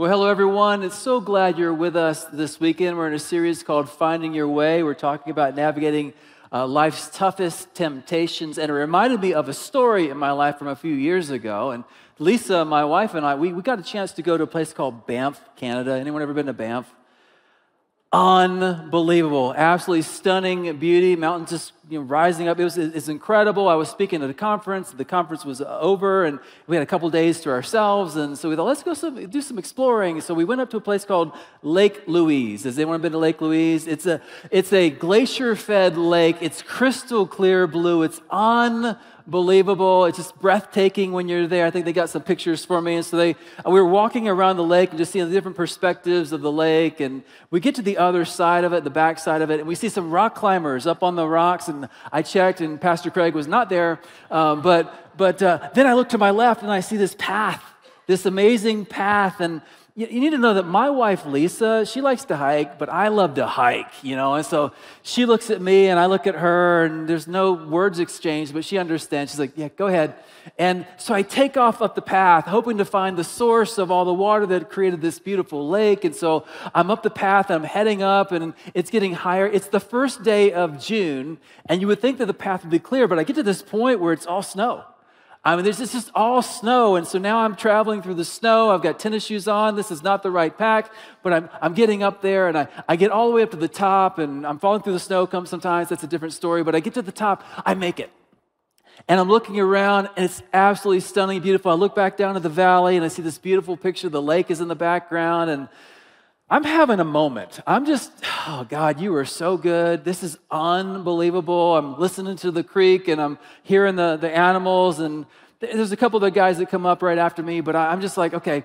Well, hello, everyone. It's so glad you're with us this weekend. We're in a series called Finding Your Way. We're talking about navigating uh, life's toughest temptations. And it reminded me of a story in my life from a few years ago. And Lisa, my wife, and I, we, we got a chance to go to a place called Banff, Canada. Anyone ever been to Banff? unbelievable, absolutely stunning beauty, mountains just you know, rising up. It was it's incredible. I was speaking at a conference. The conference was over, and we had a couple days to ourselves. And so we thought, let's go some, do some exploring. So we went up to a place called Lake Louise. Has anyone been to Lake Louise? It's a it's a glacier-fed lake. It's crystal clear blue. It's unbelievable. It's just breathtaking when you're there. I think they got some pictures for me. And so they, we were walking around the lake and just seeing the different perspectives of the lake. And we get to the other side of it, the back side of it, and we see some rock climbers up on the rocks. And I checked, and Pastor Craig was not there. Um, but but uh, then I look to my left and I see this path, this amazing path. And you, need to know that my wife, Lisa, she likes to hike, but I love to hike, you know? And so she looks at me and I look at her and there's no words exchanged, but she understands. She's like, yeah, go ahead. And so I take off up the path, hoping to find the source of all the water that created this beautiful lake. And so I'm up the path, I'm heading up, and it's getting higher. It's the first day of June, and you would think that the path would be clear, but I get to this point where it's all snow. I mean, there's just all snow. And so now I'm traveling through the snow. I've got tennis shoes on. This is not the right pack, but I'm, I'm getting up there and I, I get all the way up to the top and I'm falling through the snow come sometimes. That's a different story. But I get to the top, I make it. And I'm looking around and it's absolutely stunning, beautiful. I look back down to the valley and I see this beautiful picture. The lake is in the background and I'm having a moment. I'm just, oh God, you are so good. This is unbelievable. I'm listening to the creek and I'm hearing the, the animals. And there's a couple of the guys that come up right after me, but I'm just like, okay,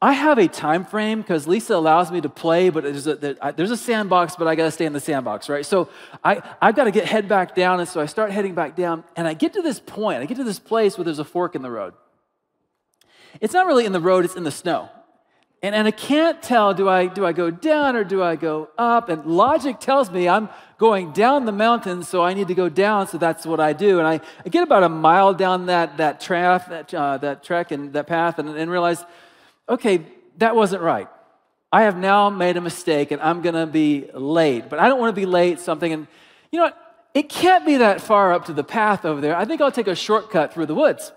I have a time frame because Lisa allows me to play, but there's a, there's a sandbox, but I got to stay in the sandbox, right? So I, I've got to get head back down. And so I start heading back down. And I get to this point, I get to this place where there's a fork in the road. It's not really in the road, it's in the snow. And, and I can't tell do I, do I go down or do I go up? And logic tells me I'm going down the mountain, so I need to go down, so that's what I do. And I, I get about a mile down that, that, track, that, uh, that trek and that path and, and realize, okay, that wasn't right. I have now made a mistake and I'm going to be late. But I don't want to be late, something. I'm you know what? It can't be that far up to the path over there. I think I'll take a shortcut through the woods.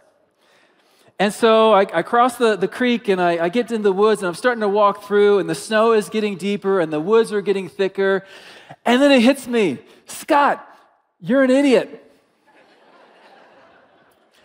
And so I, I cross the, the creek and I, I get in the woods and I'm starting to walk through, and the snow is getting deeper and the woods are getting thicker. And then it hits me Scott, you're an idiot.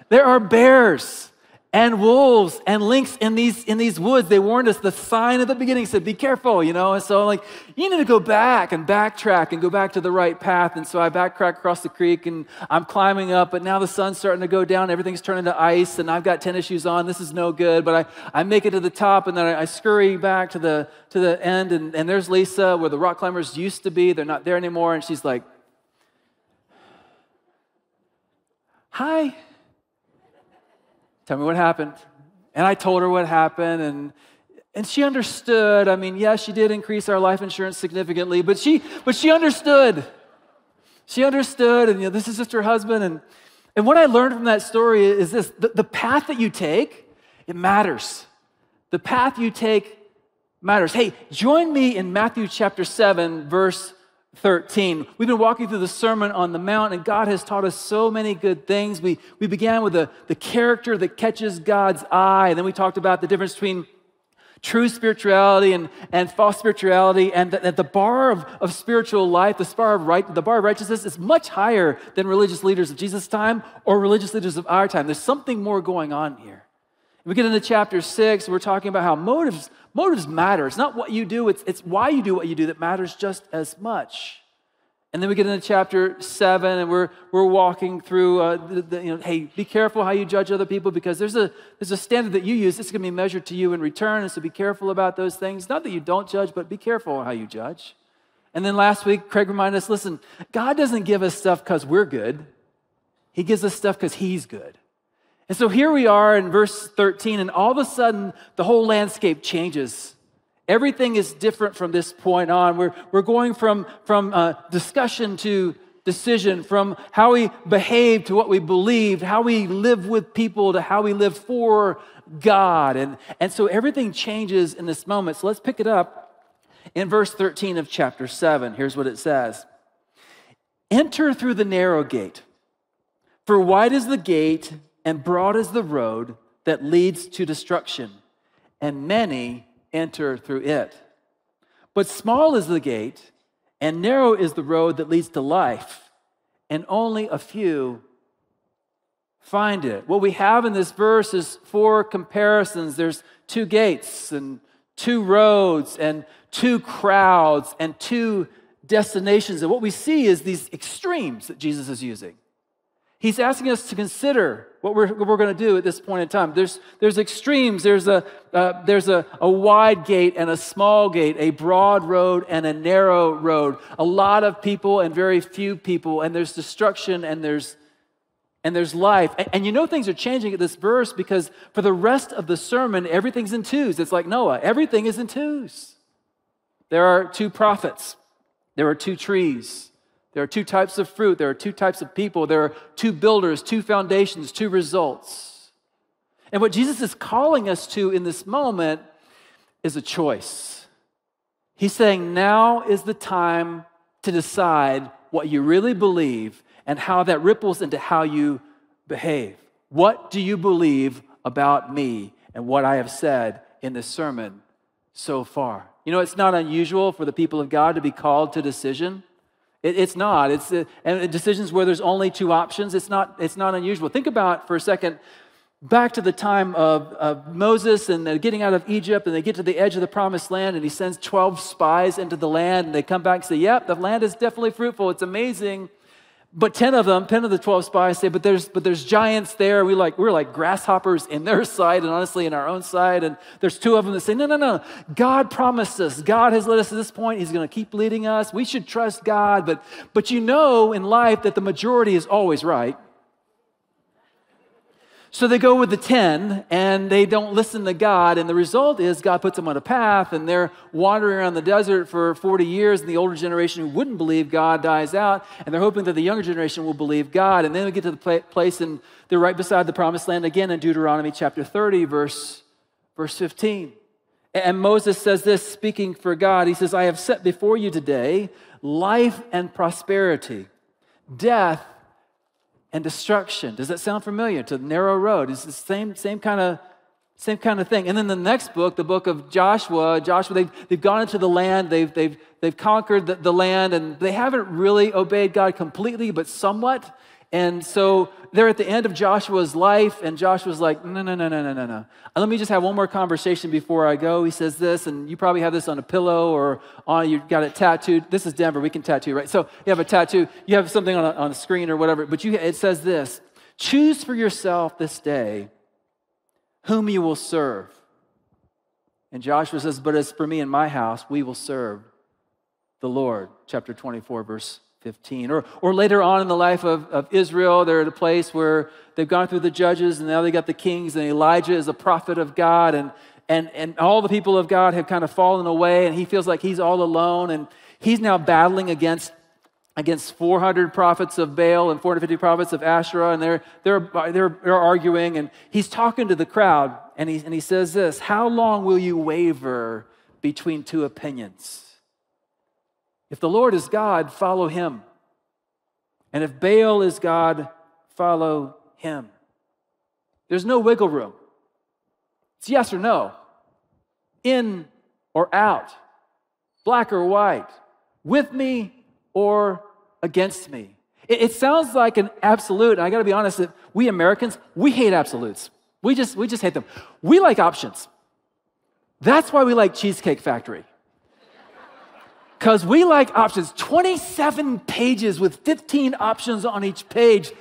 There are bears and wolves and lynx in these in these woods. They warned us the sign at the beginning said be careful you know? And so I'm like you need to go back and backtrack and go back to the right path. And so i backtrack across the creek and i'm climbing up but now the sun's starting to go down. Everything's turning to ice and i've got tennis shoes on. This is no good but i, I make it to the top and then I, I scurry back to the to the end. And, and there's lisa where the rock climbers used to be. They're not there anymore. And she's like hi Tell me what happened. And I told her what happened, and, and she understood. I mean, yes, she did increase our life insurance significantly, but she, but she understood. She understood, and you know, this is just her husband. And, and what I learned from that story is this the, the path that you take, it matters. The path you take matters. Hey, join me in Matthew chapter 7, verse 13. We've been walking through the Sermon on the Mount, and God has taught us so many good things. We, we began with the, the character that catches God's eye, and then we talked about the difference between true spirituality and, and false spirituality, and that, the bar of, of spiritual life, the bar of, right, the bar of righteousness, is much higher than religious leaders of Jesus' time or religious leaders of our time. There's something more going on here. We get into chapter six, we're talking about how motives, motives matter. It's not what you do, it's, it's why you do what you do that matters just as much. And then we get into chapter seven, and we're, we're walking through, uh, the, the, you know, hey, be careful how you judge other people because there's a, there's a standard that you use. It's going to be measured to you in return, and so be careful about those things. Not that you don't judge, but be careful how you judge. And then last week, Craig reminded us listen, God doesn't give us stuff because we're good, He gives us stuff because He's good. And so here we are in verse 13, and all of a sudden, the whole landscape changes. Everything is different from this point on. We're, we're going from, from uh, discussion to decision from how we behave to what we believe, how we live with people to how we live for God. And, and so everything changes in this moment. So let's pick it up in verse 13 of chapter 7. Here's what it says Enter through the narrow gate, for wide is the gate and broad is the road that leads to destruction, and many enter through it. But small is the gate and narrow is the road that leads to life, and only a few find it. What we have in this verse is four comparisons. There's two gates and two roads and two crowds and two destinations. And what we see is these extremes that Jesus is using. He's asking us to consider what we're, what we're going to do at this point in time. There's, there's extremes. There's, a, uh, there's a, a wide gate and a small gate, a broad road and a narrow road. A lot of people and very few people, and there's destruction and there's, and there's life. And, and you know things are changing at this verse because for the rest of the sermon, everything's in twos. It's like Noah, everything is in twos. There are two prophets, there are two trees. There are two types of fruit, there are two types of people, there are two builders, two foundations, two results. And what Jesus is calling us to in this moment is a choice. He's saying now is the time to decide what you really believe and how that ripples into how you behave. What do you believe about me and what I have said in this sermon so far? You know, it's not unusual for the people of God to be called to decision. It, it's not. It's uh, and decisions where there's only two options. It's not. It's not unusual. Think about for a second. Back to the time of, of Moses and they're getting out of Egypt and they get to the edge of the promised land and he sends 12 spies into the land and they come back and say, Yep, the land is definitely fruitful. It's amazing. But 10 of them, 10 of the 12 spies say, but there's, but there's giants there. We like, we're like grasshoppers in their side and honestly in our own side. And there's two of them that say, no, no, no. God promised us. God has led us to this point. He's going to keep leading us. We should trust God. But, but you know in life that the majority is always right. So they go with the 10 and they don't listen to God. And the result is God puts them on a path and they're wandering around the desert for 40 years. And the older generation who wouldn't believe God dies out. And they're hoping that the younger generation will believe God. And then we get to the place and they're right beside the promised land again in Deuteronomy chapter 30, verse, verse 15. And Moses says this, speaking for God. He says, I have set before you today life and prosperity, death and destruction. Does that sound familiar? To the narrow road. It's the same, same kind of same kind of thing. And then the next book, the book of Joshua, Joshua, they've, they've gone into the land, they've, they've, they've conquered the, the land, and they haven't really obeyed God completely, but somewhat. And so they're at the end of Joshua's life, and Joshua's like, no, no, no, no, no, no, no. Let me just have one more conversation before I go. He says this, and you probably have this on a pillow or on, you've got it tattooed. This is Denver, we can tattoo, right? So you have a tattoo, you have something on a, on a screen or whatever, but you, it says this Choose for yourself this day whom you will serve. And Joshua says, But as for me and my house, we will serve the Lord. Chapter 24, verse 15. Or, or later on in the life of, of Israel, they're at a place where they've gone through the judges and now they got the kings, and Elijah is a prophet of God, and, and, and all the people of God have kind of fallen away, and he feels like he's all alone, and he's now battling against against 400 prophets of Baal and 450 prophets of Asherah, and they're, they're, they're, they're arguing, and he's talking to the crowd, and he, and he says this How long will you waver between two opinions? If the Lord is God, follow him. And if Baal is God, follow him. There's no wiggle room. It's yes or no, in or out, black or white, with me or against me. It, it sounds like an absolute, and I gotta be honest, that we Americans, we hate absolutes. We just, we just hate them. We like options. That's why we like Cheesecake Factory because we like options. 27 pages with 15 options on each page.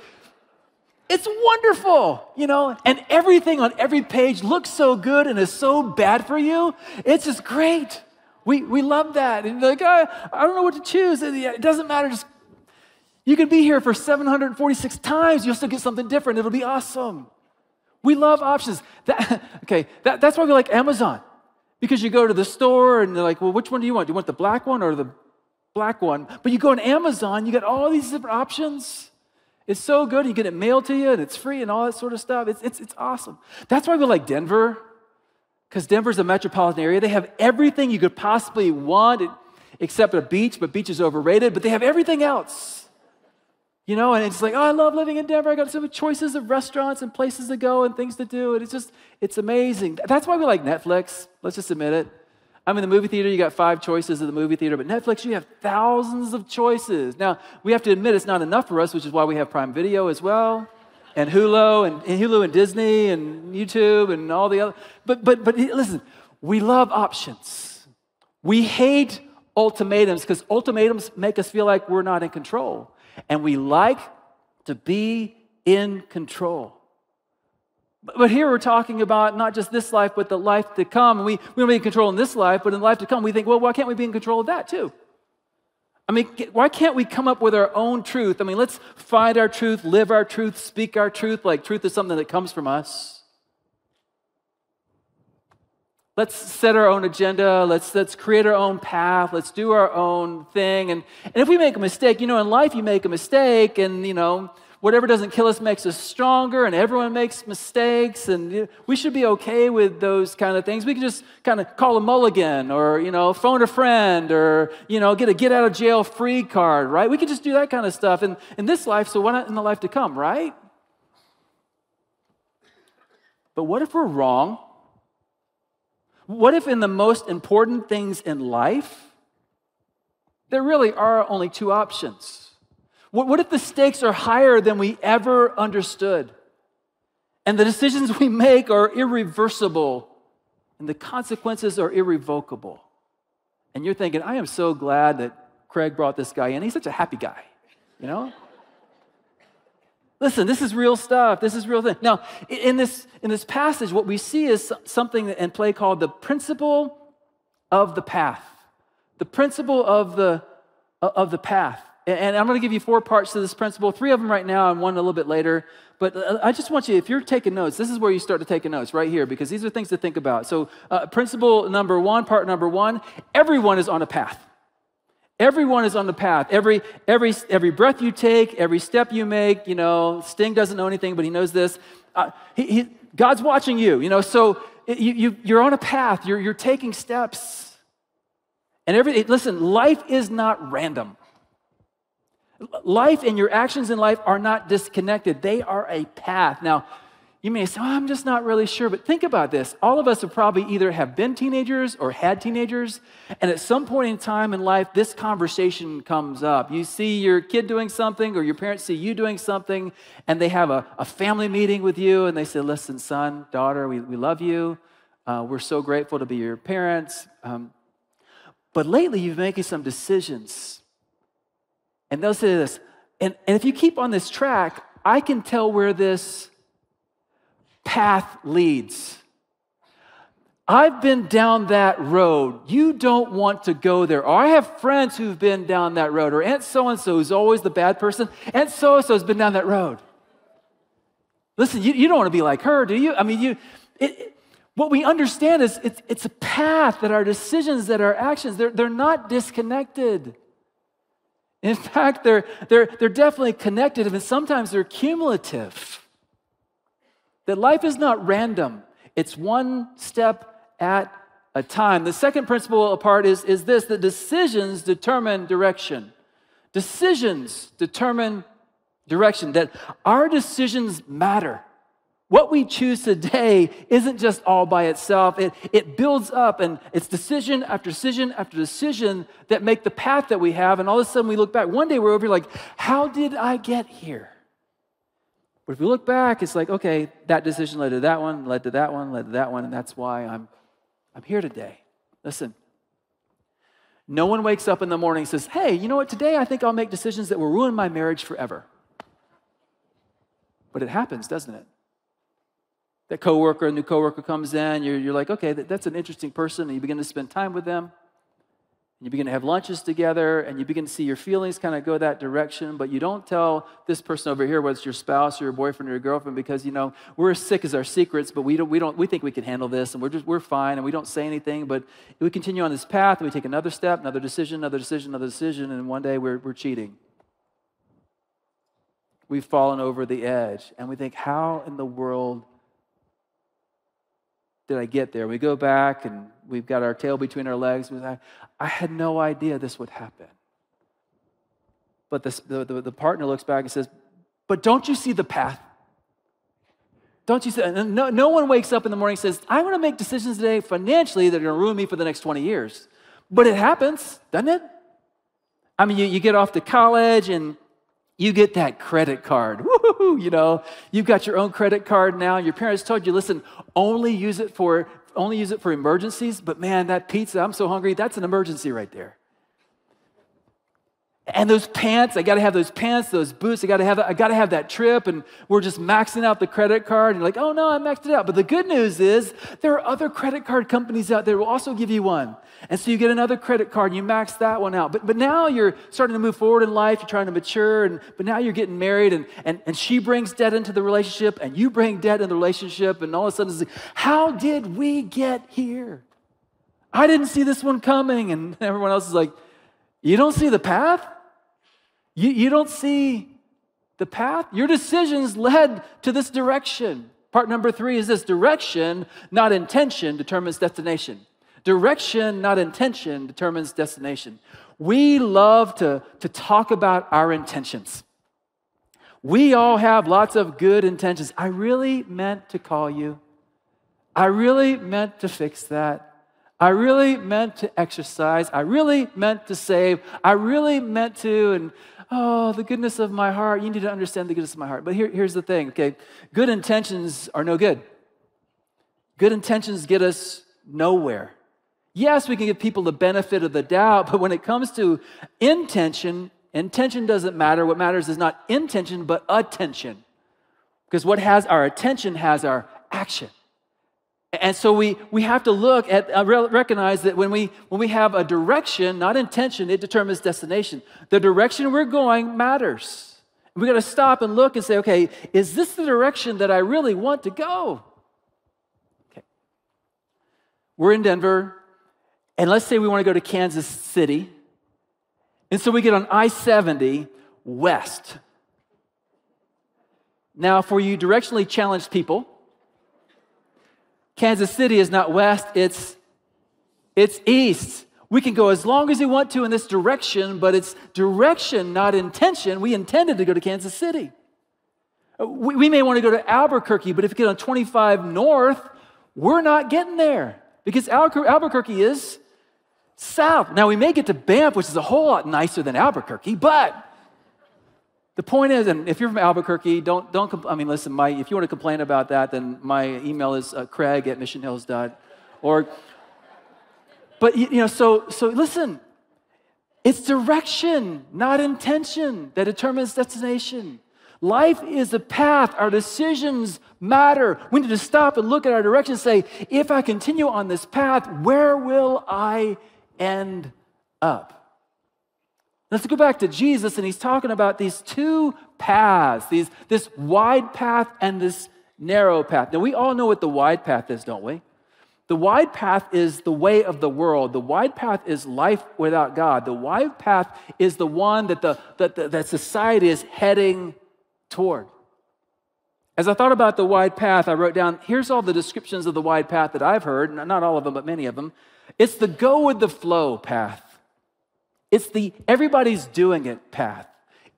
It's wonderful, you know, and everything on every page looks so good and is so bad for you. It's just great. We, we love that. And like, I, I don't know what to choose. It doesn't matter. Just you can be here for 746 times. You'll still get something different. It'll be awesome. We love options. That, okay, that, that's why we like Amazon. Because you go to the store and they're like, well, which one do you want? Do you want the black one or the black one. But you go on Amazon, you got all these different options. It's so good. You get it mailed to you and it's free and all that sort of stuff. It's, it's, it's awesome. That's why we like Denver, because Denver's a metropolitan area. They have everything you could possibly want except a beach, but beach is overrated, but they have everything else. You know, and it's like, oh, I love living in Denver. I got so many choices of restaurants and places to go and things to do. And it's just, it's amazing. That's why we like Netflix. Let's just admit it. I'm in the movie theater, you got five choices in the movie theater, but Netflix, you have thousands of choices. Now, we have to admit it's not enough for us, which is why we have Prime Video as well, and Hulu, and, and Hulu and Disney, and YouTube, and all the other. But, but, but listen, we love options. We hate ultimatums because ultimatums make us feel like we're not in control. And we like to be in control. But here we're talking about not just this life, but the life to come. We, we don't be in control in this life, but in the life to come, we think, well, why can't we be in control of that too? I mean, why can't we come up with our own truth? I mean, let's find our truth, live our truth, speak our truth, like truth is something that comes from us. Let's set our own agenda. Let's, let's create our own path. Let's do our own thing. And, and if we make a mistake, you know, in life you make a mistake, and, you know, whatever doesn't kill us makes us stronger, and everyone makes mistakes, and we should be okay with those kind of things. We can just kind of call a mulligan, or you know, phone a friend, or you know, get a get out of jail free card, right? We can just do that kind of stuff in, in this life, so why not in the life to come, right? But what if we're wrong? What if in the most important things in life, there really are only two options? What, if the stakes are higher than we ever understood? And the decisions we make are irreversible, and the consequences are irrevocable. And you're thinking, I am so glad that Craig brought this guy in. He's such a happy guy, you know? Listen, this is real stuff. This is real thing. Now, in this, in this passage, what we see is something in play called the principle of the path. The principle of the, of the path. And I'm going to give you four parts to this principle, three of them right now and one a little bit later. But uh, I just want you, if you're taking notes, this is where you start to take notes right here because these are things to think about. So, uh, principle number one, part number one everyone is on a path. Everyone is on the path. Every, every, every breath you take, every step you make, you know, Sting doesn't know anything, but he knows this. Uh, he, he, God's watching you, you know, so you, you, you're on a path, you're, you're taking steps. And every, listen, life is not random. Life and your actions in life are not disconnected, they are a path. Now, you may say, oh, I'm just not really sure, but think about this. All of us have probably either have been teenagers or had teenagers, and at some point in time in life, this conversation comes up. You see your kid doing something, or your parents see you doing something, and they have a, a family meeting with you, and they say, Listen, son, daughter, we, we love you. Uh, we're so grateful to be your parents. Um, but lately, you've been making some decisions and they'll say this, and, and if you keep on this track, I can tell where this path leads. I've been down that road. You don't want to go there. Or I have friends who've been down that road. Or Aunt so and so, who's always the bad person, Aunt so and so has been down that road. Listen, you, you don't want to be like her, do you? I mean, you. It, it, what we understand is it's, it's a path that our decisions, that our actions, they're, they're not disconnected. In fact, they're, they're, they're definitely connected, and sometimes they're cumulative. That life is not random, it's one step at a time. The second principle apart is, is this that decisions determine direction. Decisions determine direction, that our decisions matter. What we choose today isn't just all by itself. It, it builds up, and it's decision after decision after decision that make the path that we have. And all of a sudden, we look back. One day, we're over here like, how did I get here? But if we look back, it's like, okay, that decision led to that one, led to that one, led to that one, and that's why I'm, I'm here today. Listen, no one wakes up in the morning and says, hey, you know what, today I think I'll make decisions that will ruin my marriage forever. But it happens, doesn't it? that coworker, a new coworker comes in, you're, you're like, okay, that, that's an interesting person, and you begin to spend time with them. You begin to have lunches together and you begin to see your feelings kind of go that direction, but you don't tell this person over here, whether it's your spouse or your boyfriend or your girlfriend, because you know, we're as sick as our secrets, but we don't we don't we think we can handle this and we're just we're fine and we don't say anything, but we continue on this path and we take another step, another decision, another decision, another decision, and one day we're we're cheating. We've fallen over the edge and we think, how in the world did I get there? We go back and we've got our tail between our legs. I, I had no idea this would happen. But the, the, the partner looks back and says, But don't you see the path? Don't you see? No, no one wakes up in the morning and says, I'm going to make decisions today financially that are going to ruin me for the next 20 years. But it happens, doesn't it? I mean, you, you get off to college and you get that credit card. You know, you've got your own credit card now. Your parents told you, listen, only use it for only use it for emergencies, but man, that pizza, I'm so hungry, that's an emergency right there. And those pants, I got to have those pants, those boots. I got to have, I got to have that trip. And we're just maxing out the credit card. And you're like, oh no, I maxed it out. But the good news is there are other credit card companies out there will also give you one. And so you get another credit card and you max that one out. But, but now you're starting to move forward in life. You're trying to mature. And, but now you're getting married and, and, and she brings debt into the relationship and you bring debt into the relationship. And all of a sudden, it's like, how did we get here? I didn't see this one coming. And everyone else is like, you don't see the path? You, you don't see the path? Your decisions led to this direction. Part number three is this direction, not intention, determines destination. Direction, not intention, determines destination. We love to, to talk about our intentions. We all have lots of good intentions. I really meant to call you. I really meant to fix that. I really meant to exercise. I really meant to save. I really meant to. And oh, the goodness of my heart. You need to understand the goodness of my heart. But here, here's the thing, okay? Good intentions are no good. Good intentions get us nowhere. Yes, we can give people the benefit of the doubt, but when it comes to intention, intention doesn't matter. What matters is not intention, but attention. Because what has our attention has our action. And so we, we have to look at, uh, recognize that when we, when we have a direction, not intention, it determines destination. The direction we're going matters. We got to stop and look and say, okay, is this the direction that I really want to go? Okay. We're in Denver, and let's say we want to go to Kansas City. And so we get on I 70 west. Now, for you directionally challenged people, Kansas City is not west, it's, it's east. We can go as long as we want to in this direction, but it's direction, not intention. We intended to go to Kansas City. We, we may want to go to Albuquerque, but if we get on 25 north, we're not getting there because Albuquerque is south. Now, we may get to Banff, which is a whole lot nicer than Albuquerque, but the point is, and if you're from Albuquerque, don't, don't, I mean, listen, my, if you want to complain about that, then my email is uh, craig at missionhills.org. But, you know, so, so listen, it's direction, not intention, that determines destination. Life is a path. Our decisions matter. We need to stop and look at our direction and say, if I continue on this path, where will I end up? Let's go back to Jesus, and he's talking about these two paths, these, this wide path and this narrow path. Now, we all know what the wide path is, don't we? The wide path is the way of the world. The wide path is life without God. The wide path is the one that, the, that, the, that society is heading toward. As I thought about the wide path, I wrote down here's all the descriptions of the wide path that I've heard, not all of them, but many of them. It's the go with the flow path. It's the everybody's doing it path.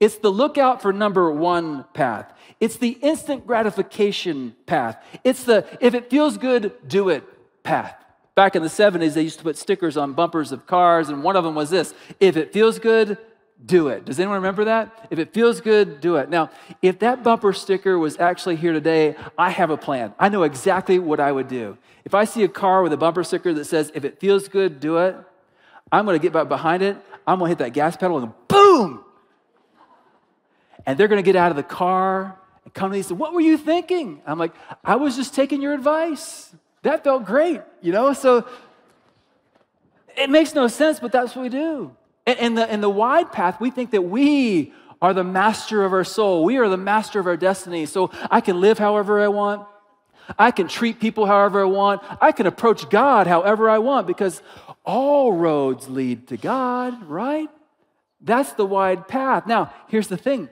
It's the lookout for number one path. It's the instant gratification path. It's the if it feels good, do it path. Back in the 70s, they used to put stickers on bumpers of cars, and one of them was this if it feels good, do it. Does anyone remember that? If it feels good, do it. Now, if that bumper sticker was actually here today, I have a plan. I know exactly what I would do. If I see a car with a bumper sticker that says, if it feels good, do it, I'm going to get back behind it. I'm going to hit that gas pedal and boom. And they're going to get out of the car and come to me and say, What were you thinking? I'm like, I was just taking your advice. That felt great, you know? So it makes no sense, but that's what we do. In the, in the wide path, we think that we are the master of our soul. We are the master of our destiny. So I can live however I want. I can treat people however I want. I can approach God however I want because all roads lead to God, right? That's the wide path. Now, here's the thing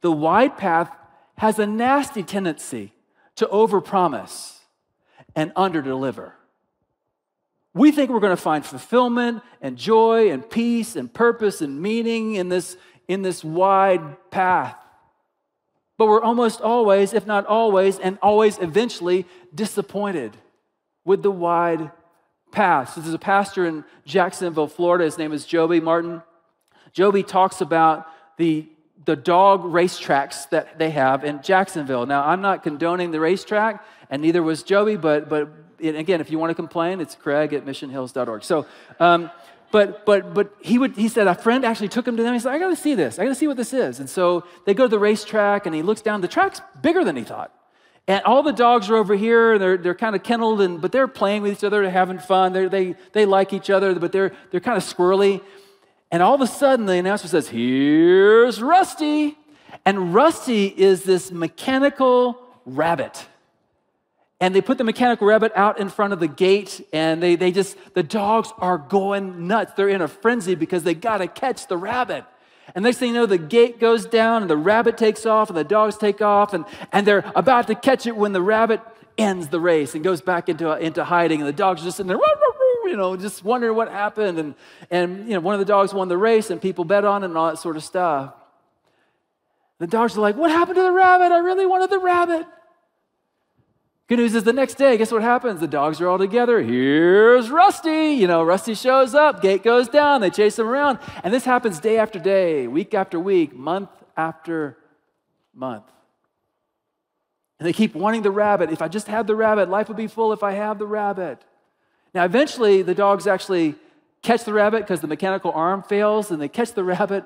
the wide path has a nasty tendency to overpromise and underdeliver. We think we're going to find fulfillment and joy and peace and purpose and meaning in this, in this wide path. But we're almost always, if not always, and always eventually disappointed with the wide path. So there's a pastor in Jacksonville, Florida. His name is Joby Martin. Joby talks about the, the dog racetracks that they have in Jacksonville. Now, I'm not condoning the racetrack, and neither was Joby, but, but again, if you want to complain, it's craig at missionhills.org. So, um, but but but he would he said a friend actually took him to them. He said, I gotta see this. I gotta see what this is. And so they go to the racetrack and he looks down. The track's bigger than he thought. And all the dogs are over here, and they're, they're kind of kenneled, and, but they're playing with each other, they're having fun, they're, they, they like each other, but they're, they're kind of squirrely. And all of a sudden, the announcer says, Here's Rusty. And Rusty is this mechanical rabbit and they put the mechanical rabbit out in front of the gate and they, they just the dogs are going nuts they're in a frenzy because they got to catch the rabbit and next thing you know the gate goes down and the rabbit takes off and the dogs take off and, and they're about to catch it when the rabbit ends the race and goes back into, into hiding. And the dogs are just sitting there you know just wondering what happened. And, and you know one of the dogs won the race and people bet on it and all that sort of stuff. The dogs are like what happened to the rabbit? I really wanted the rabbit Good news is the next day, guess what happens? The dogs are all together. Here's Rusty. You know, Rusty shows up, gate goes down, they chase him around. And this happens day after day, week after week, month after month. And they keep wanting the rabbit. If I just had the rabbit, life would be full if I have the rabbit. Now, eventually, the dogs actually catch the rabbit because the mechanical arm fails and they catch the rabbit.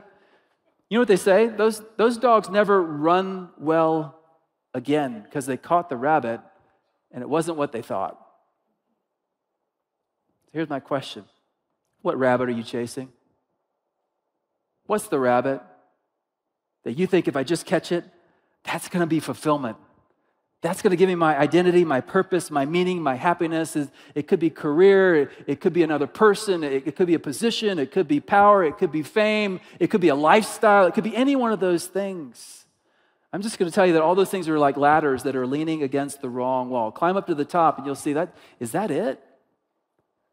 You know what they say? Those, those dogs never run well again because they caught the rabbit and it wasn't what they thought. Here's my question What rabbit are you chasing? What's the rabbit that you think if I just catch it, that's going to be fulfillment? That's going to give me my identity, my purpose, my meaning, my happiness. It could be career, it could be another person, it could be a position, it could be power, it could be fame, it could be a lifestyle, it could be any one of those things. I'm just going to tell you that all those things are like ladders that are leaning against the wrong wall. Climb up to the top and you'll see that is that it?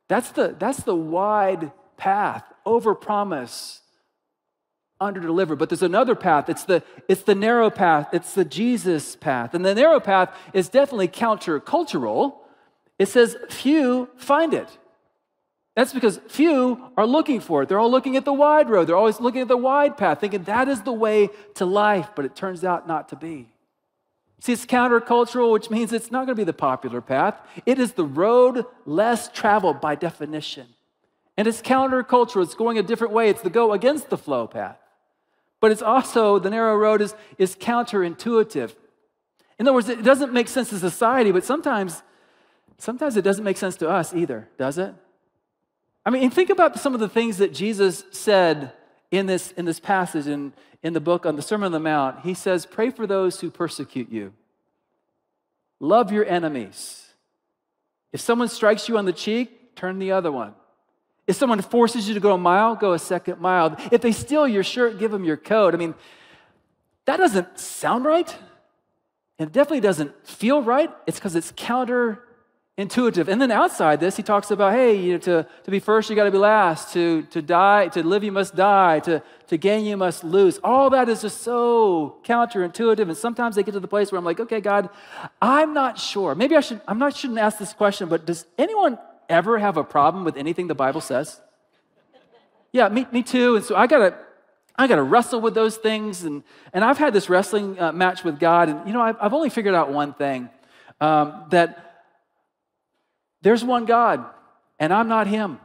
That's the that's the wide path. over promise, under deliver. But there's another path. It's the it's the narrow path. It's the Jesus path. And the narrow path is definitely countercultural. It says few find it. That's because few are looking for it. They're all looking at the wide road. They're always looking at the wide path, thinking that is the way to life, but it turns out not to be. See, it's countercultural, which means it's not going to be the popular path. It is the road less traveled by definition. And it's countercultural, it's going a different way. It's the go against the flow path. But it's also, the narrow road is, is counterintuitive. In other words, it doesn't make sense to society, but sometimes, sometimes it doesn't make sense to us either, does it? I mean, think about some of the things that Jesus said in this, in this passage in, in the book on the Sermon on the Mount. He says, Pray for those who persecute you, love your enemies. If someone strikes you on the cheek, turn the other one. If someone forces you to go a mile, go a second mile. If they steal your shirt, give them your coat. I mean, that doesn't sound right. And it definitely doesn't feel right. It's because it's counter intuitive. And then outside this, he talks about, hey, you know, to, to be first, you got to be last. To, to die, to live, you must die. To, to gain, you must lose. All that is just so counterintuitive. And sometimes they get to the place where I'm like, okay, God, I'm not sure. Maybe I should, I'm not, shouldn't ask this question, but does anyone ever have a problem with anything the Bible says? Yeah, me, me too. And so I got to, I got to wrestle with those things. And, and I've had this wrestling uh, match with God. And, you know, I've, I've only figured out one thing um, that there's one God, and I'm not Him.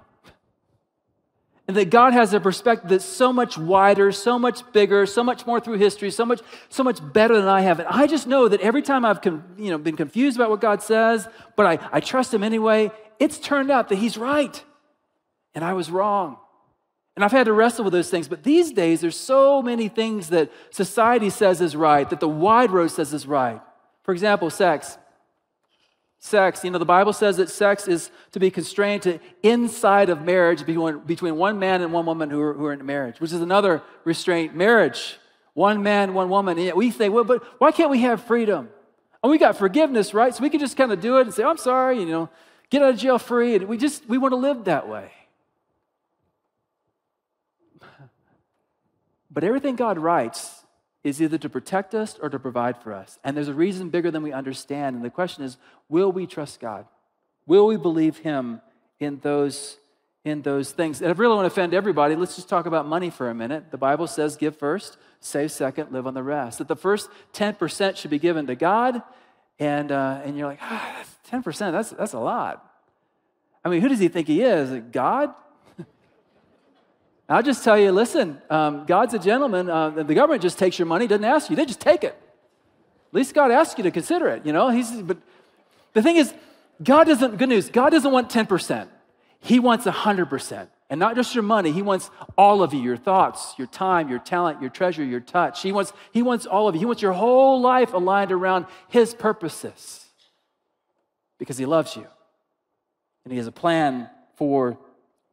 And that God has a perspective that's so much wider, so much bigger, so much more through history, so much, so much better than I have. And I just know that every time I've you know, been confused about what God says, but I, I trust Him anyway, it's turned out that He's right. And I was wrong. And I've had to wrestle with those things. But these days, there's so many things that society says is right, that the wide road says is right. For example, sex. Sex, you know, the Bible says that sex is to be constrained to inside of marriage between, one man and one woman who are, who are in marriage, which is another restraint. Marriage, one man, one woman. And we say, well, but why can't we have freedom? And we got forgiveness, right? So we can just kind of do it and say, I'm sorry, you know, get out of jail free. And we just, we want to live that way. But everything God writes is either to protect us or to provide for us. And there's a reason bigger than we understand. And the question is will we trust God? Will we believe Him in those, in those things? And if I really want to offend everybody, let's just talk about money for a minute. The Bible says give first, save second, live on the rest. That the first 10% should be given to God. And, uh, and you're like, ah, 10%, that's, that's a lot. I mean, who does he think he is? God? I'll just tell you listen, um, God's a gentleman. Uh, the government just takes your money, doesn't ask you, they just take it. At least God asks you to consider it, you know? He's, but the thing is, God doesn't, good news, God doesn't want 10%. He wants 100%. And not just your money, He wants all of you your thoughts, your time, your talent, your treasure, your touch. He wants, he wants all of you. He wants your whole life aligned around His purposes because He loves you. And He has a plan for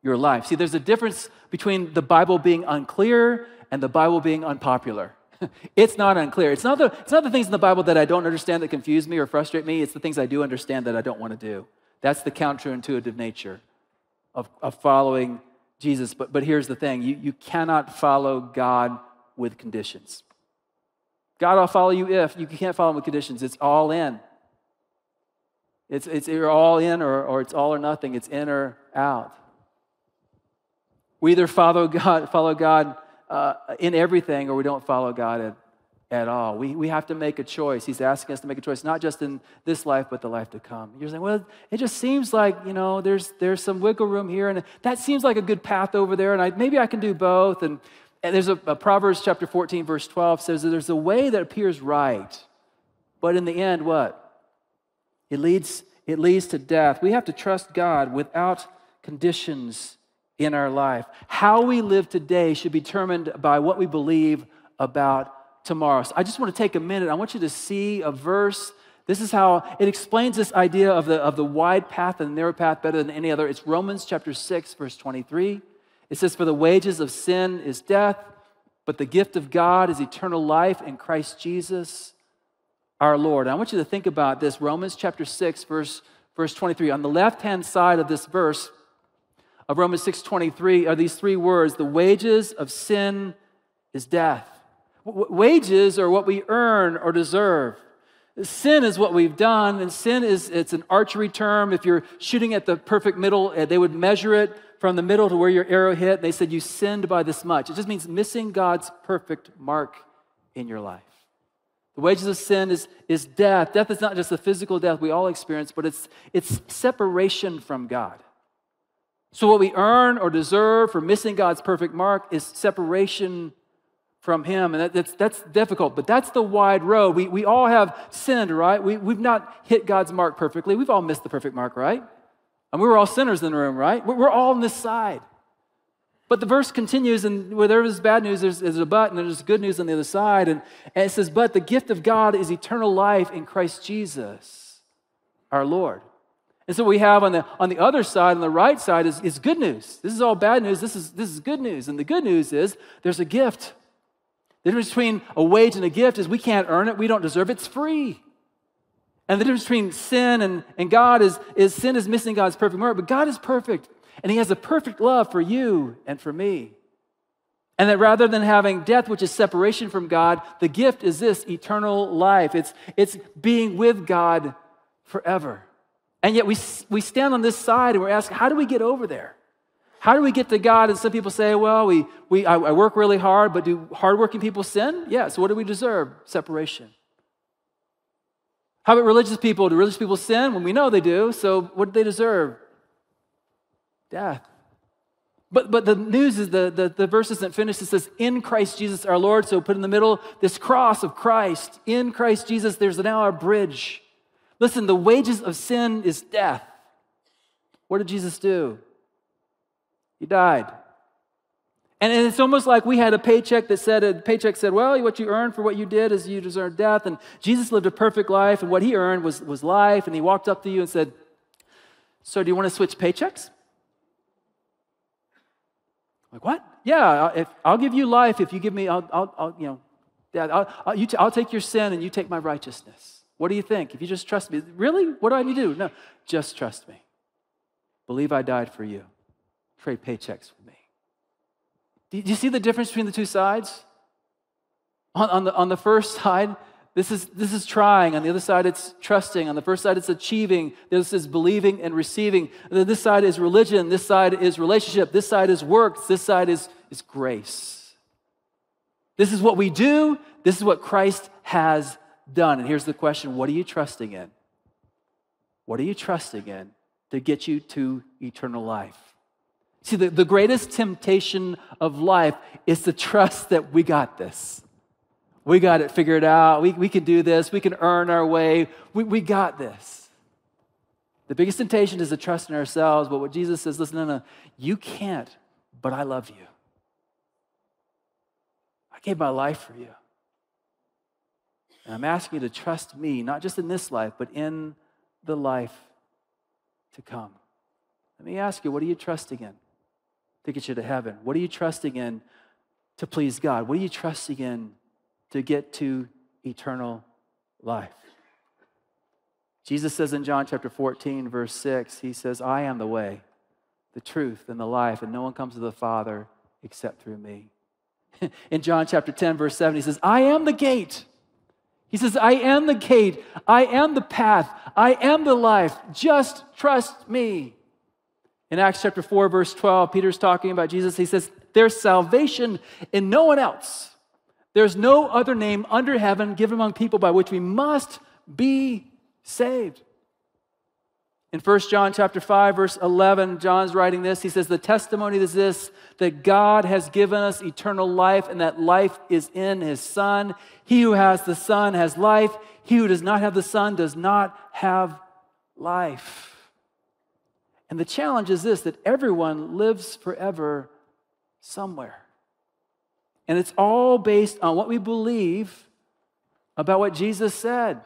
your life. See, there's a difference between the Bible being unclear and the Bible being unpopular. it's not unclear. It's not, the, it's not the things in the Bible that I don't understand that confuse me or frustrate me. It's the things I do understand that I don't want to do. That's the counterintuitive nature of, of following Jesus. But, but here's the thing you, you cannot follow God with conditions. God, I'll follow you if. You can't follow him with conditions. It's all in. It's, it's either all in or, or it's all or nothing. It's in or out. We either follow God, follow God uh, in everything or we don't follow God at, at all. We, we have to make a choice. He's asking us to make a choice, not just in this life, but the life to come. You're saying, well, it just seems like, you know, there's, there's some wiggle room here, and that seems like a good path over there, and I, maybe I can do both. And, and there's a, a Proverbs chapter 14, verse 12 says that there's a way that appears right, but in the end, what? It leads, it leads to death. We have to trust God without conditions in our life. How we live today should be determined by what we believe about tomorrow. So I just want to take a minute. I want you to see a verse. This is how it explains this idea of the, of the wide path and the narrow path better than any other. It's Romans chapter 6, verse 23. It says, For the wages of sin is death, but the gift of God is eternal life in Christ Jesus our Lord. I want you to think about this Romans chapter 6, verse, verse 23. On the left hand side of this verse, of Romans 6:23 are these three words, the wages of sin is death. W- wages are what we earn or deserve. Sin is what we've done, and sin is it's an archery term. If you're shooting at the perfect middle, eh, they would measure it from the middle to where your arrow hit. They said you sinned by this much. It just means missing God's perfect mark in your life. The wages of sin is, is death. Death is not just the physical death we all experience, but it's, it's separation from God. So, what we earn or deserve for missing God's perfect mark is separation from Him. And that, that's, that's difficult, but that's the wide road. We, we all have sinned, right? We, we've not hit God's mark perfectly. We've all missed the perfect mark, right? And we were all sinners in the room, right? We're all on this side. But the verse continues, and where there is bad news, there's, there's a but, and there's good news on the other side. And, and it says, But the gift of God is eternal life in Christ Jesus, our Lord. And so we have on the, on the other side, on the right side, is, is good news. This is all bad news. This is, this is good news. And the good news is there's a gift. The difference between a wage and a gift is we can't earn it, we don't deserve it, it's free. And the difference between sin and, and God is, is sin is missing God's perfect mark, but God is perfect. And He has a perfect love for you and for me. And that rather than having death, which is separation from God, the gift is this eternal life. It's, it's being with God forever. And yet we, we stand on this side and we're asking, how do we get over there? How do we get to God? And some people say, well, we, we, I, I work really hard, but do hardworking people sin? Yeah, so what do we deserve? Separation. How about religious people? Do religious people sin? When we know they do, so what do they deserve? Death. But, but the news is the, the, the verse isn't finished. It says, in Christ Jesus our Lord. So put in the middle this cross of Christ. In Christ Jesus, there's now a bridge Listen, the wages of sin is death. What did Jesus do? He died. And it's almost like we had a paycheck that said, a paycheck said, well, what you earned for what you did is you deserve death. And Jesus lived a perfect life, and what he earned was, was life. And he walked up to you and said, So do you want to switch paychecks? Like, what? Yeah, if, I'll give you life if you give me, I'll, I'll, I'll you know, I'll, I'll, you t- I'll take your sin and you take my righteousness. What do you think? If you just trust me, really? What do I need to do? No, just trust me. Believe I died for you. Trade paychecks with me. Do you see the difference between the two sides? On, on, the, on the first side, this is, this is trying. On the other side, it's trusting. On the first side, it's achieving. This is believing and receiving. This side is religion. This side is relationship. This side is works. This side is, is grace. This is what we do. This is what Christ has done. And here's the question what are you trusting in? What are you trusting in to get you to eternal life? See, the, the greatest temptation of life is to trust that we got this. We got it figured out. We, we can do this. We can earn our way. We, we got this. The biggest temptation is to trust in ourselves. But what Jesus says, listen, no, no, you can't, but I love you. I gave my life for you. And I'm asking you to trust me, not just in this life, but in the life to come. Let me ask you, what are you trusting in? to get you to heaven? What are you trusting in to please God? What are you trusting in to get to eternal life? Jesus says in John chapter 14, verse 6, He says, I am the way, the truth, and the life, and no one comes to the Father except through me. in John chapter 10, verse 7, He says, I am the gate. He says, I am the gate. I am the path. I am the life. Just trust me. In Acts chapter 4, verse 12, Peter's talking about Jesus. He says, There's salvation in no one else. There's no other name under heaven given among people by which we must be saved. In 1 John chapter 5 verse 11 John's writing this he says the testimony is this that God has given us eternal life and that life is in his son he who has the son has life he who does not have the son does not have life and the challenge is this that everyone lives forever somewhere. And it's all based on what we believe about what Jesus said.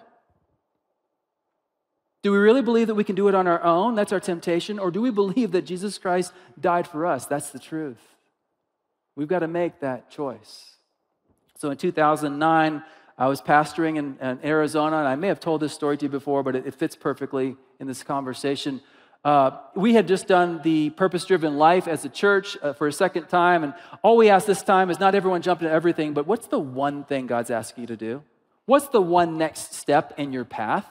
Do we really believe that we can do it on our own? That's our temptation. Or do we believe that Jesus Christ died for us? That's the truth. We've got to make that choice. So in 2009, I was pastoring in, in Arizona, and I may have told this story to you before, but it, it fits perfectly in this conversation. Uh, we had just done the purpose driven life as a church uh, for a second time. And all we asked this time is not everyone jump into everything, but what's the one thing God's asking you to do? What's the one next step in your path?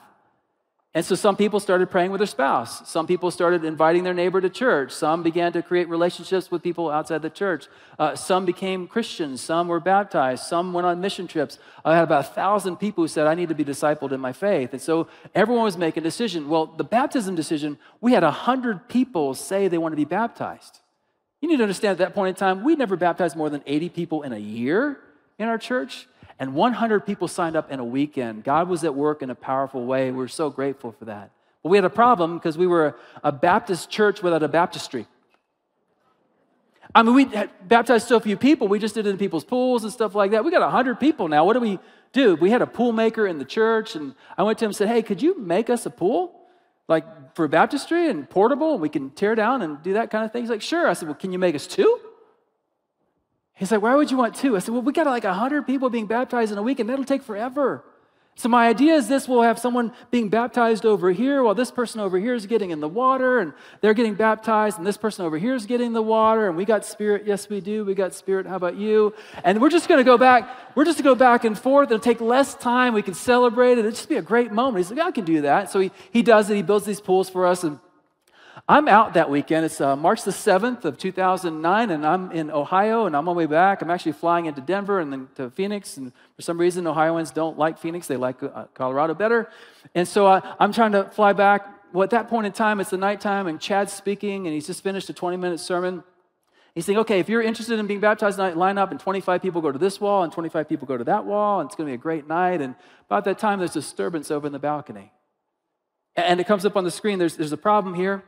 And so some people started praying with their spouse. Some people started inviting their neighbor to church. Some began to create relationships with people outside the church. Uh, some became Christians. Some were baptized. Some went on mission trips. I had about a thousand people who said, I need to be discipled in my faith. And so everyone was making a decision. Well, the baptism decision, we had a hundred people say they want to be baptized. You need to understand at that point in time, we never baptized more than 80 people in a year in our church and 100 people signed up in a weekend. God was at work in a powerful way. We're so grateful for that. But we had a problem because we were a Baptist church without a baptistry. I mean, we baptized so few people, we just did it in people's pools and stuff like that. We got 100 people now. What do we do? We had a pool maker in the church, and I went to him and said, Hey, could you make us a pool? Like for baptistry and portable, and we can tear down and do that kind of thing. He's like, Sure. I said, Well, can you make us two? He's like, why would you want two? I said, well, we got like 100 people being baptized in a week, and that'll take forever. So my idea is this we'll have someone being baptized over here while this person over here is getting in the water and they're getting baptized and this person over here is getting the water and we got spirit. Yes we do. We got spirit. How about you? And we're just going to go back we're just going to go back and forth. It'll take less time. We can celebrate it. It'll just be a great moment. He's like i can do that. So he, he does it. He builds these pools for us and I'm out that weekend. It's uh, March the 7th of 2009, and I'm in Ohio, and I'm on my way back. I'm actually flying into Denver and then to Phoenix, and for some reason, Ohioans don't like Phoenix. They like uh, Colorado better. And so uh, I'm trying to fly back. Well, at that point in time, it's the nighttime, and Chad's speaking, and he's just finished a 20-minute sermon. He's saying, okay, if you're interested in being baptized tonight, line up, and 25 people go to this wall, and 25 people go to that wall, and it's going to be a great night. And about that time, there's disturbance over in the balcony. And it comes up on the screen, there's, there's a problem here.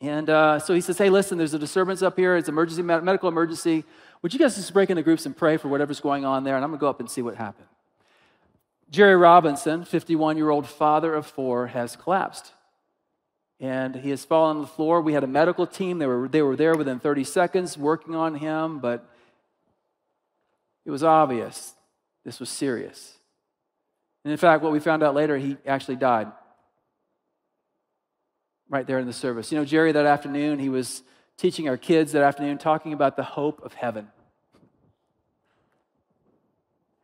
And uh, so he says, Hey, listen, there's a disturbance up here. It's emergency, medical emergency. Would you guys just break into groups and pray for whatever's going on there? And I'm going to go up and see what happened. Jerry Robinson, 51 year old father of four, has collapsed. And he has fallen on the floor. We had a medical team. They were, they were there within 30 seconds working on him, but it was obvious this was serious. And in fact, what we found out later, he actually died right there in the service. You know, Jerry, that afternoon, he was teaching our kids that afternoon, talking about the hope of heaven.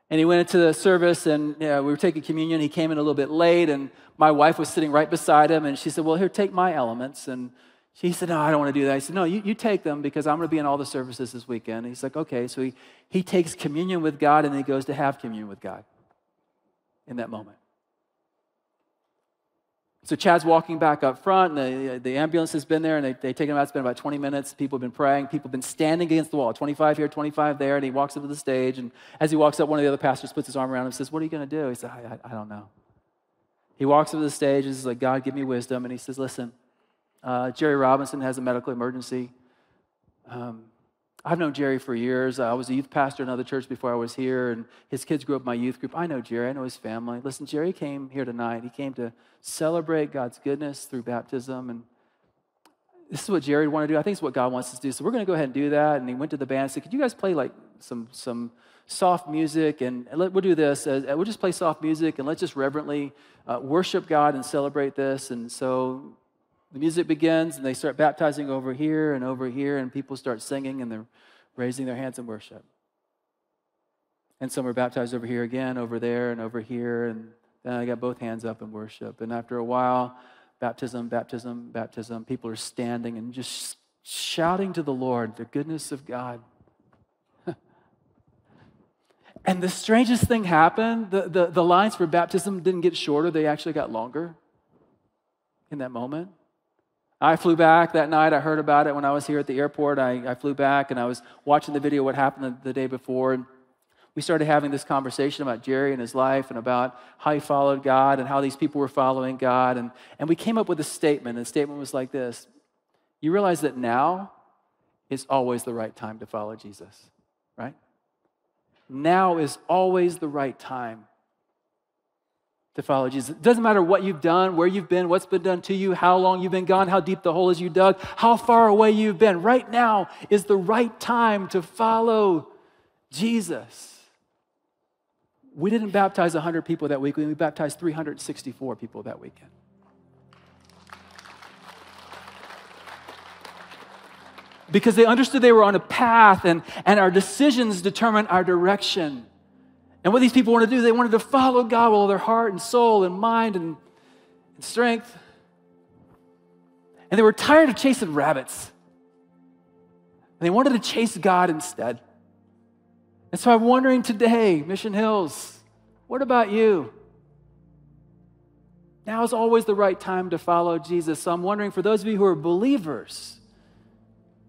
And he went into the service and you know, we were taking communion. He came in a little bit late, and my wife was sitting right beside him. And she said, Well, here, take my elements. And she said, No, I don't want to do that. He said, No, you, you take them because I'm going to be in all the services this weekend. And he's like, Okay. So he, he takes communion with God and he goes to have communion with God in that moment. So Chad's walking back up front, and the, the ambulance has been there, and they, they take him out. It's been about 20 minutes. People have been praying. People have been standing against the wall, 25 here, 25 there, and he walks up to the stage. And as he walks up, one of the other pastors puts his arm around him and says, What are you going to do? He said, I, I, I, don't know. He walks up to the stage and says, like, God, give me wisdom. And he says, Listen, uh, Jerry Robinson has a medical emergency. Um, I've known Jerry for years. I was a youth pastor in another church before I was here, and his kids grew up in my youth group. I know Jerry, I know his family. Listen, Jerry came here tonight. He came to celebrate God's goodness through baptism, and this is what Jerry wanted to do. I think it's what God wants us to do. So we're going to go ahead and do that. And he went to the band and said, Could you guys play like some, some soft music? And let, we'll do this. Uh, we'll just play soft music and let's just reverently uh, worship God and celebrate this. And so the music begins and they start baptizing over here and over here, and people start singing and they're raising their hands in worship. And some are baptized over here again, over there, and over here, and then I got both hands up in worship. And after a while, baptism, baptism, baptism, people are standing and just shouting to the Lord the goodness of God. and the strangest thing happened the, the, the lines for baptism didn't get shorter, they actually got longer in that moment. I flew back that night. I heard about it when I was here at the airport. I, I flew back and I was watching the video, what happened the, the day before. And we started having this conversation about Jerry and his life and about how he followed God and how these people were following God. And, and we came up with a statement. And the statement was like this You realize that now is always the right time to follow Jesus, right? Now is always the right time to follow Jesus. It doesn't matter what you've done, where you've been, what's been done to you, how long you've been gone, how deep the hole is you dug, how far away you've been. Right now is the right time to follow Jesus. We didn't baptize 100 people that week, we baptized 364 people that weekend. Because they understood they were on a path, and, and our decisions determine our direction. And what these people wanted to do, they wanted to follow God with all their heart and soul and mind and, and strength. And they were tired of chasing rabbits. And they wanted to chase God instead. And so I'm wondering today, Mission Hills, what about you? Now is always the right time to follow Jesus. So I'm wondering for those of you who are believers,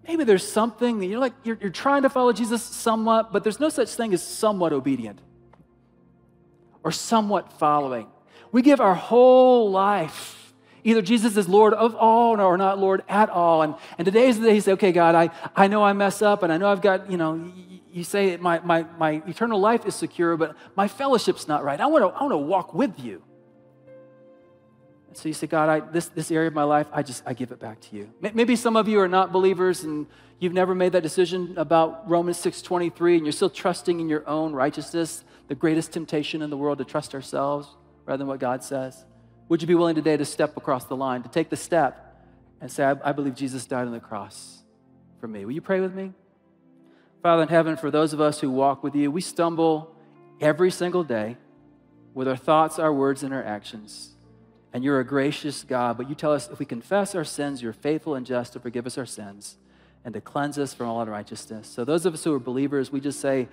maybe there's something that you're like, you're, you're trying to follow Jesus somewhat, but there's no such thing as somewhat obedient or somewhat following. We give our whole life. Either Jesus is Lord of all or not Lord at all. And, and today is the day you say, okay, God, I, I know I mess up and I know I've got, you know, you say my, my, my eternal life is secure, but my fellowship's not right. I want to I want to walk with you. And so you say, God, I, this, this area of my life, I just, I give it back to you. Maybe some of you are not believers and you've never made that decision about Romans 6.23 and you're still trusting in your own righteousness the greatest temptation in the world to trust ourselves rather than what God says? Would you be willing today to step across the line, to take the step and say, I, I believe Jesus died on the cross for me? Will you pray with me? Father in heaven, for those of us who walk with you, we stumble every single day with our thoughts, our words, and our actions. And you're a gracious God, but you tell us if we confess our sins, you're faithful and just to forgive us our sins and to cleanse us from all unrighteousness. So, those of us who are believers, we just say,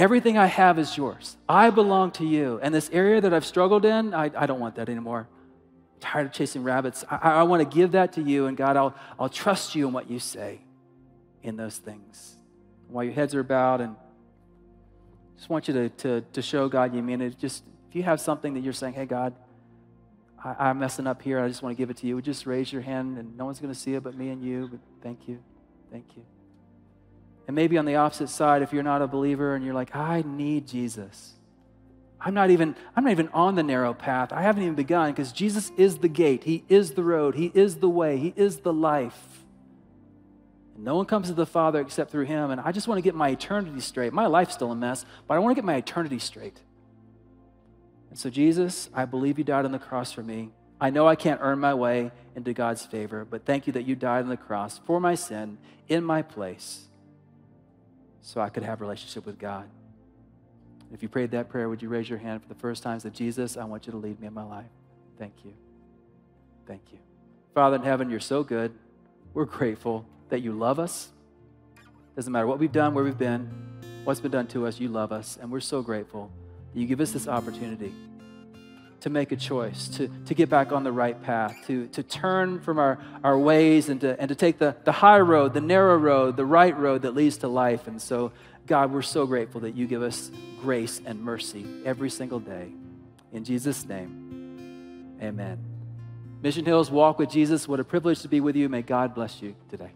Everything I have is yours. I belong to you. And this area that I've struggled in, I, I don't want that anymore. I'm tired of chasing rabbits. I, I want to give that to you. And God, I'll, I'll trust you in what you say in those things. While your heads are bowed, and just want you to, to, to show God you mean it. Just if you have something that you're saying, hey, God, I, am messing up here. I just want to give it to you. Just raise your hand, and no one's going to see it but me and you. But thank you. Thank you. And maybe on the opposite side, if you're not a believer and you're like, I need Jesus. I'm not even, I'm not even on the narrow path. I haven't even begun because Jesus is the gate. He is the road. He is the way. He is the life. And no one comes to the Father except through him. And I just want to get my eternity straight. My life's still a mess, but I want to get my eternity straight. And so, Jesus, I believe you died on the cross for me. I know I can't earn my way into God's favor, but thank you that you died on the cross for my sin in my place so I could have a relationship with God. If you prayed that prayer, would you raise your hand for the first time? Say, Jesus, I want you to lead me in my life. Thank you. Thank you. Father in heaven, you're so good. We're grateful that you love us. Doesn't matter what we've done, where we've been, what's been done to us, you love us. And we're so grateful that you give us this opportunity to make a choice, to, to get back on the right path, to, to turn from our, our ways and to, and to take the, the high road, the narrow road, the right road that leads to life. And so, God, we're so grateful that you give us grace and mercy every single day. In Jesus' name, amen. Mission Hills, walk with Jesus. What a privilege to be with you. May God bless you today.